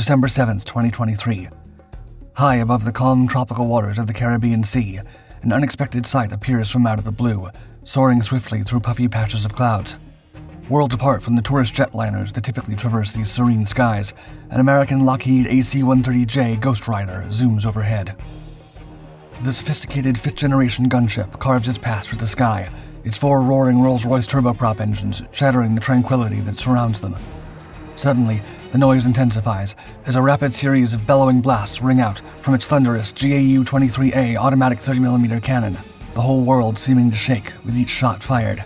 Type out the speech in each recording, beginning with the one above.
December 7th, 2023. High above the calm tropical waters of the Caribbean Sea, an unexpected sight appears from out of the blue, soaring swiftly through puffy patches of clouds. Worlds apart from the tourist jetliners that typically traverse these serene skies, an American Lockheed AC 130J Ghostrider zooms overhead. The sophisticated fifth generation gunship carves its path through the sky, its four roaring Rolls Royce turboprop engines shattering the tranquility that surrounds them. Suddenly, the noise intensifies as a rapid series of bellowing blasts ring out from its thunderous GAU 23A automatic 30mm cannon, the whole world seeming to shake with each shot fired.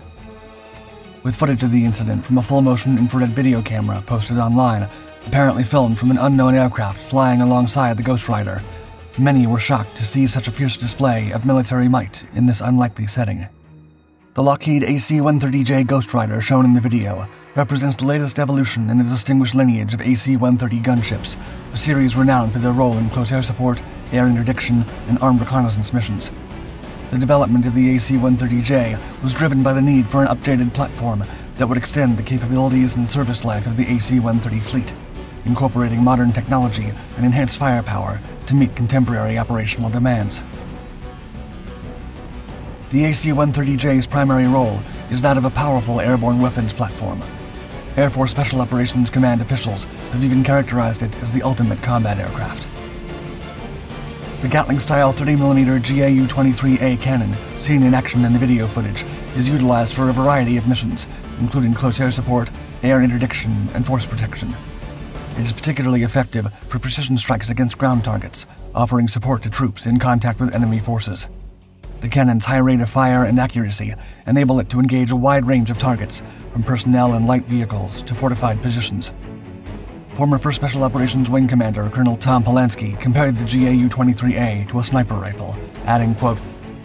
With footage of the incident from a full motion infrared video camera posted online, apparently filmed from an unknown aircraft flying alongside the Ghostrider, many were shocked to see such a fierce display of military might in this unlikely setting. The Lockheed AC-130J Ghostrider shown in the video represents the latest evolution in the distinguished lineage of AC-130 gunships, a series renowned for their role in close air support, air interdiction, and armed reconnaissance missions. The development of the AC-130J was driven by the need for an updated platform that would extend the capabilities and service life of the AC-130 fleet, incorporating modern technology and enhanced firepower to meet contemporary operational demands. The AC-130J's primary role is that of a powerful airborne weapons platform. Air Force Special Operations Command officials have even characterized it as the ultimate combat aircraft. The Gatling-style 30mm GAU-23A cannon, seen in action in the video footage, is utilized for a variety of missions, including close air support, air interdiction, and force protection. It is particularly effective for precision strikes against ground targets, offering support to troops in contact with enemy forces. The cannon's high rate of fire and accuracy enable it to engage a wide range of targets, from personnel and light vehicles to fortified positions. Former 1st Special Operations Wing Commander Colonel Tom Palenske compared the GAU-23A to a sniper rifle, adding, quote,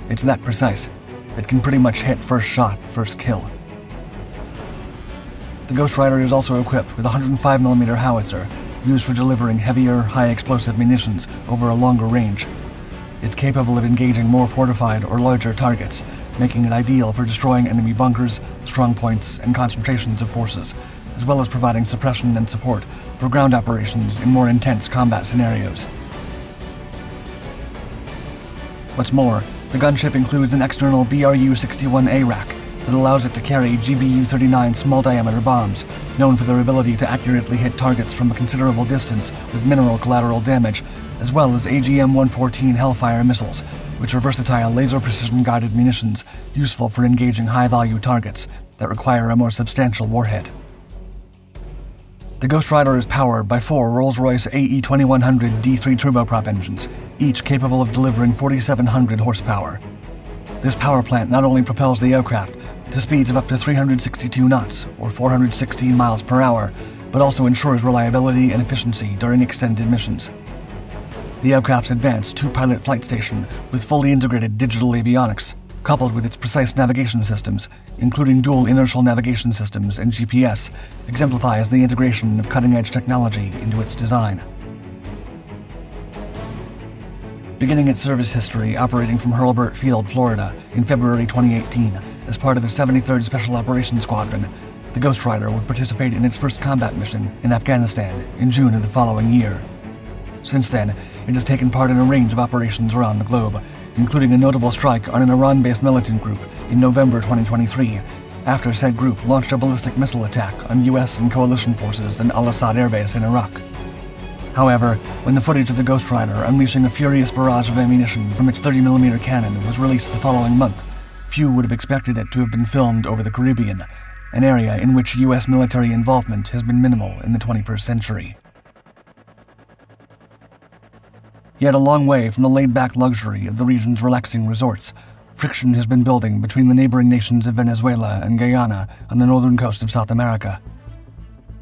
It's that precise. It can pretty much hit first shot, first kill. The Ghostrider is also equipped with a 105mm howitzer, used for delivering heavier, high-explosive munitions over a longer range, it's capable of engaging more fortified or larger targets, making it ideal for destroying enemy bunkers, strongpoints, and concentrations of forces, as well as providing suppression and support for ground operations in more intense combat scenarios. What's more, the gunship includes an external BRU-61A rack that allows it to carry GBU-39 small-diameter bombs, known for their ability to accurately hit targets from a considerable distance with minimal collateral damage as well as AGM-114 Hellfire missiles, which are versatile laser precision-guided munitions useful for engaging high-value targets that require a more substantial warhead. The Ghostrider is powered by four Rolls-Royce AE2100 D3 turboprop engines, each capable of delivering 4,700 horsepower. This power plant not only propels the aircraft to speeds of up to 362 knots, or 416 miles per hour, but also ensures reliability and efficiency during extended missions. The aircraft's advanced two-pilot flight station with fully integrated digital avionics, coupled with its precise navigation systems, including dual inertial navigation systems and GPS, exemplifies the integration of cutting-edge technology into its design. Beginning its service history operating from Hurlburt Field, Florida, in February 2018, as part of the 73rd Special Operations Squadron, the Ghostrider would participate in its first combat mission in Afghanistan in June of the following year. Since then, it has taken part in a range of operations around the globe, including a notable strike on an Iran-based militant group in November 2023, after said group launched a ballistic missile attack on US and coalition forces in Al-Asad Air Base in Iraq. However, when the footage of the Ghostrider unleashing a furious barrage of ammunition from its 30mm cannon was released the following month, few would have expected it to have been filmed over the Caribbean, an area in which US military involvement has been minimal in the 21st century. Yet a long way from the laid-back luxury of the region's relaxing resorts, friction has been building between the neighboring nations of Venezuela and Guyana on the northern coast of South America.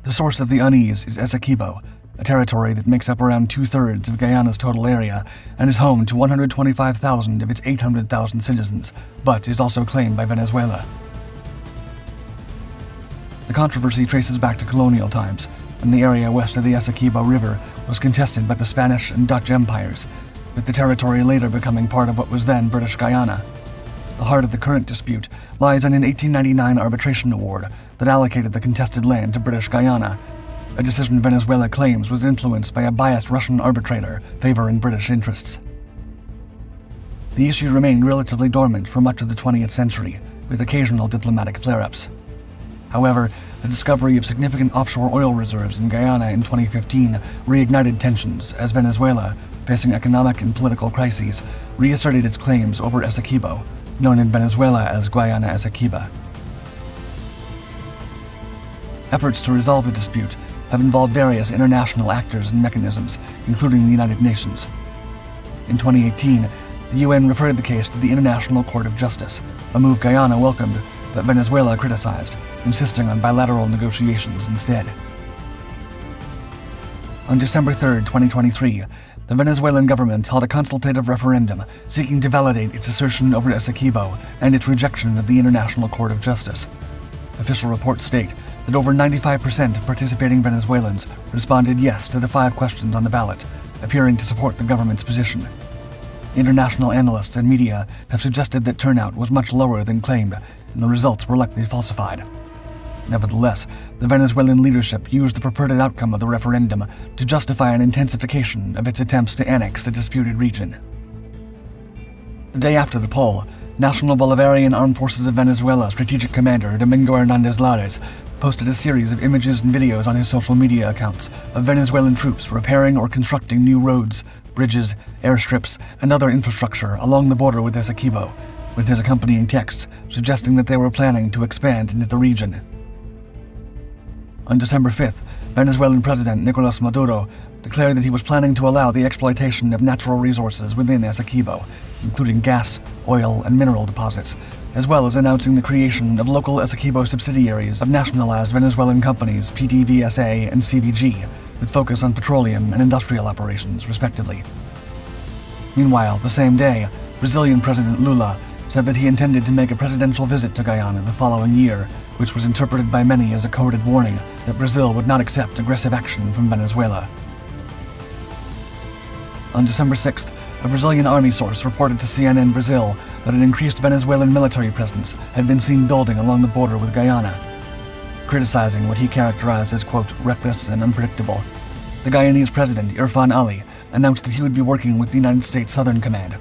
The source of the unease is Essequibo, a territory that makes up around two-thirds of Guyana's total area and is home to 125,000 of its 800,000 citizens, but is also claimed by Venezuela. The controversy traces back to colonial times, and the area west of the Essequibo River was contested by the Spanish and Dutch empires, with the territory later becoming part of what was then British Guiana. The heart of the current dispute lies in an 1899 arbitration award that allocated the contested land to British Guiana, a decision Venezuela claims was influenced by a biased Russian arbitrator favoring British interests. The issue remained relatively dormant for much of the 20th century, with occasional diplomatic flare ups. However, the discovery of significant offshore oil reserves in Guyana in 2015 reignited tensions as Venezuela, facing economic and political crises, reasserted its claims over Essequibo, known in Venezuela as Guayana Essequiba. Efforts to resolve the dispute have involved various international actors and mechanisms, including the United Nations. In 2018, the UN referred the case to the International Court of Justice, a move Guyana welcomed but Venezuela criticized, insisting on bilateral negotiations instead. On December 3, 2023, the Venezuelan government held a consultative referendum seeking to validate its assertion over Essequibo and its rejection of the International Court of Justice. Official reports state that over 95% of participating Venezuelans responded yes to the five questions on the ballot, appearing to support the government's position. International analysts and media have suggested that turnout was much lower than claimed, and the results were likely falsified. Nevertheless, the Venezuelan leadership used the purported outcome of the referendum to justify an intensification of its attempts to annex the disputed region. The day after the poll, National Bolivarian Armed Forces of Venezuela Strategic Commander Domingo Hernandez Larez posted a series of images and videos on his social media accounts of Venezuelan troops repairing or constructing new roads, bridges, airstrips, and other infrastructure along the border with Essequibo, with his accompanying texts suggesting that they were planning to expand into the region. On December 5th, Venezuelan President Nicolas Maduro declared that he was planning to allow the exploitation of natural resources within Essequibo, including gas, oil, and mineral deposits, as well as announcing the creation of local Essequibo subsidiaries of nationalized Venezuelan companies PDVSA and CVG, with focus on petroleum and industrial operations, respectively. Meanwhile, the same day, Brazilian President Lula said that he intended to make a presidential visit to Guyana the following year, which was interpreted by many as a coded warning that Brazil would not accept aggressive action from Venezuela. On December 6th, a Brazilian army source reported to CNN Brazil that an increased Venezuelan military presence had been seen building along the border with Guyana. Criticizing what he characterized as, quote, reckless and unpredictable, the Guyanese president, Irfan Ali, announced that he would be working with the United States Southern Command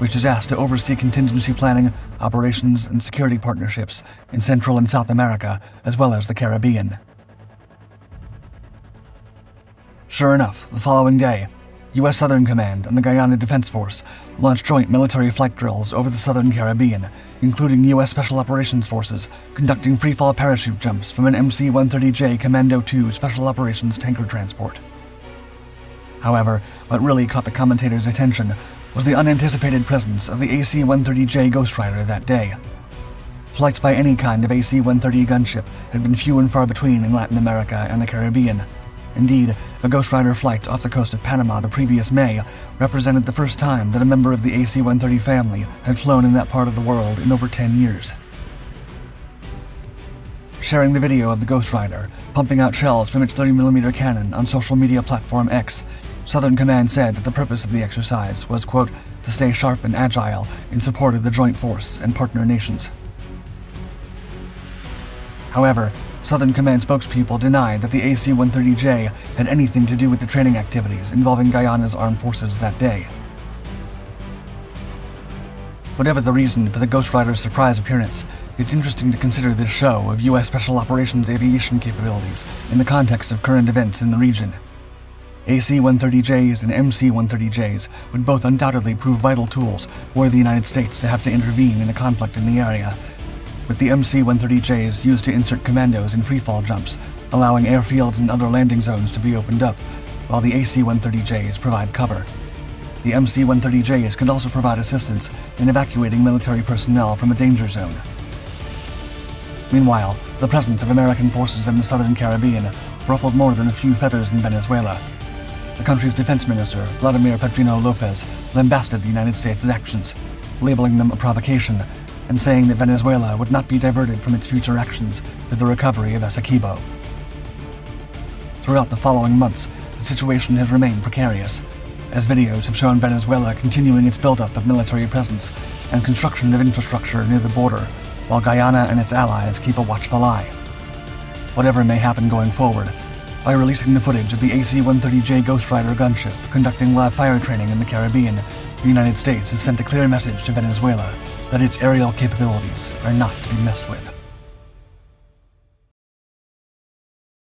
which is asked to oversee contingency planning, operations, and security partnerships in Central and South America, as well as the Caribbean. Sure enough, the following day, U.S. Southern Command and the Guyana Defense Force launched joint military flight drills over the southern Caribbean, including U.S. Special Operations Forces conducting free-fall parachute jumps from an MC-130J Commando 2 Special Operations tanker transport. However, what really caught the commentators' attention was the unanticipated presence of the AC-130J Ghostrider that day. Flights by any kind of AC-130 gunship had been few and far between in Latin America and the Caribbean. Indeed, a Ghostrider flight off the coast of Panama the previous May represented the first time that a member of the AC-130 family had flown in that part of the world in over 10 years. Sharing the video of the Ghostrider pumping out shells from its 30mm cannon on social media platform X, Southern Command said that the purpose of the exercise was, quote, to stay sharp and agile in support of the joint force and partner nations. However, Southern Command spokespeople denied that the AC-130J had anything to do with the training activities involving Guyana's armed forces that day. Whatever the reason for the Ghostrider's surprise appearance, it's interesting to consider this show of U.S. Special Operations aviation capabilities in the context of current events in the region. AC-130Js and MC-130Js would both undoubtedly prove vital tools were the United States to have to intervene in a conflict in the area, with the MC-130Js used to insert commandos in freefall jumps, allowing airfields and other landing zones to be opened up, while the AC-130Js provide cover. The MC-130Js could also provide assistance in evacuating military personnel from a danger zone. Meanwhile, the presence of American forces in the southern Caribbean ruffled more than a few feathers in Venezuela, the country's defense minister, Vladimir Padrino Lopez, lambasted the United States' actions, labeling them a provocation and saying that Venezuela would not be diverted from its future actions to the recovery of Essequibo. Throughout the following months, the situation has remained precarious, as videos have shown Venezuela continuing its buildup of military presence and construction of infrastructure near the border, while Guyana and its allies keep a watchful eye. Whatever may happen going forward, By releasing the footage of the AC-130J Ghostrider gunship conducting live fire training in the Caribbean, the United States has sent a clear message to Venezuela that its aerial capabilities are not to be messed with.